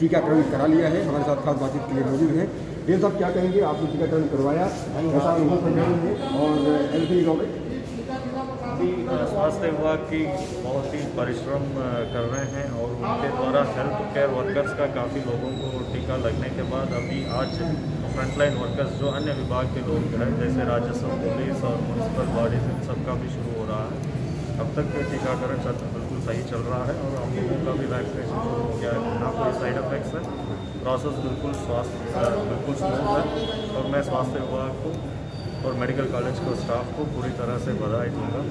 टीकाकरण करा लिया है। हमारे साथ खास बातचीत के लिए मौजूद हैं। ये साहब क्या कहेंगे? आपने टीकाकरण करवाया। ऐसा अनुभव हैं और एल अभी स्वास्थ्य विभाग की बहुत ही परिश्रम कर रहे हैं और उनके द्वारा हेल्थ केयर वर्कर्स का काफ़ी लोगों को टीका लगने के बाद अभी आज फ्रंटलाइन वर्कर्स जो अन्य विभाग के लोग हैं जैसे राजस्व पुलिस और म्यूनसिपल बॉडीज इन सब का भी शुरू हो रहा है। अब तक टीकाकरण बिल्कुल सही चल रहा है और हम लोगों का भी वैक्सीनेशन शुरू हो गया है। ना कोई साइड इफेक्ट्स है। प्रोसेस बिल्कुल स्वास्थ्य बिल्कुल स्मूथ है। और मैं स्वास्थ्य विभाग को और मेडिकल कॉलेज को स्टाफ को पूरी तरह से बधाई दूँगा।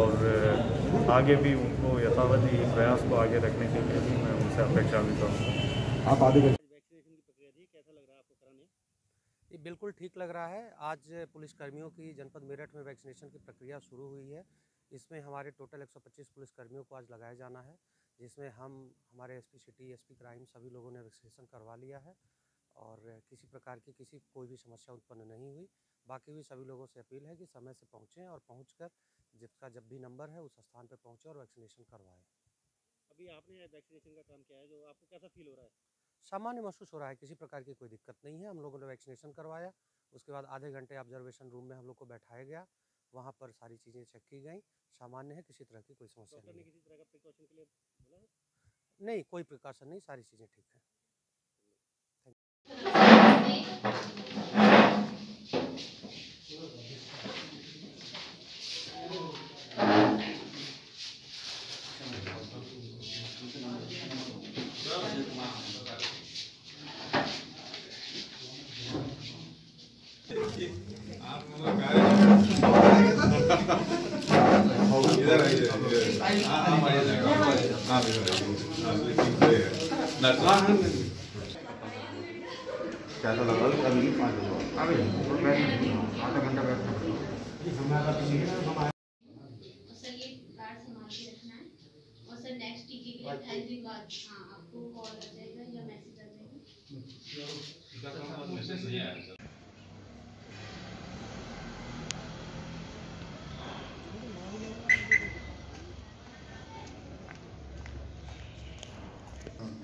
और आगे भी उनको यथावधि प्रयास को आगे रखने के लिए भी मैं उनसे अपेक्षा भी करूँगा। आप आगे घंटे वैक्सीनेशन की प्रक्रिया कैसा लग रहा है आपको कराने? ये बिल्कुल ठीक लग रहा है। आज पुलिसकर्मियों की जनपद मेरठ में वैक्सीनेशन की प्रक्रिया शुरू हुई है। इसमें हमारे टोटल 125 पुलिसकर्मियों को आज लगाया जाना है जिसमें हम हमारे एसपी सिटी एसपी क्राइम सभी लोगों ने वैक्सीनेशन करवा लिया है और किसी प्रकार की किसी कोई भी समस्या उत्पन्न नहीं हुई। बाकी भी सभी लोगों से अपील है कि समय से पहुँचें और पहुँचकर जिसका जब भी नंबर है उस स्थान पर पहुँचे और वैक्सीनेशन करवाएँ। अभी आपने वैक्सीनेशन का काम किया है जो आपको कैसा फील हो रहा है? सामान्य महसूस हो रहा है किसी प्रकार की कोई दिक्कत नहीं है। हम लोगों ने वैक्सीनेशन करवाया उसके बाद आधे घंटे ऑब्जर्वेशन रूम में हम लोग को बैठाया गया। वहाँ पर सारी चीज़ें चेक की गई। सामान्य है किसी तरह की कोई समस्या नहीं है। किसी तरह का प्रिकॉशन के लिए बोला है? नहीं कोई प्रिकॉशन नहीं सारी चीज़ें ठीक हैं। आइए इधर आइए कैसा लगा अभी पाँच आधा घंटा बैठ और सर ये कार्ड संभाल के रखना और सर नेक्स्ट टीके के लिए अट्ठाईस दिन बाद हाँ आपको कॉल आ जाएगा या मैसेज आ जाएगा।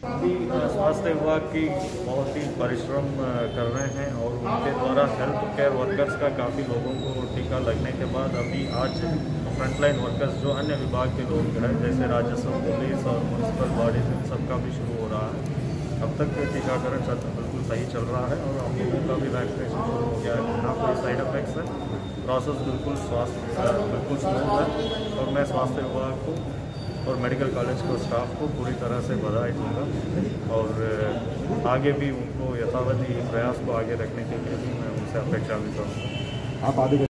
अभी स्वास्थ्य विभाग की बहुत ही परिश्रम कर रहे हैं और उनके द्वारा हेल्थ केयर वर्कर्स का काफ़ी लोगों को टीका लगने के बाद अभी आज फ्रंटलाइन वर्कर्स जो अन्य विभाग के लोग हैं, जैसे राजस्व, पुलिस और म्यूनसिपल बॉडीज इन सब का भी शुरू हो रहा है। अब तक टीकाकरण चल बिल्कुल सही चल रहा है और हम लोगों का भी वैक्सीनेशन शुरू हो गया है। ना कोई साइड इफेक्ट्स है। प्रोसेस बिल्कुल स्वास्थ्य बिल्कुल स्मूथ है और मैं स्वास्थ्य विभाग को और मेडिकल कॉलेज को स्टाफ को पूरी तरह से बधाई दूँगा और आगे भी उनको यथावधि प्रयास को आगे रखने के लिए भी मैं उनसे अपेक्षा भी करूँगा। आप घंटे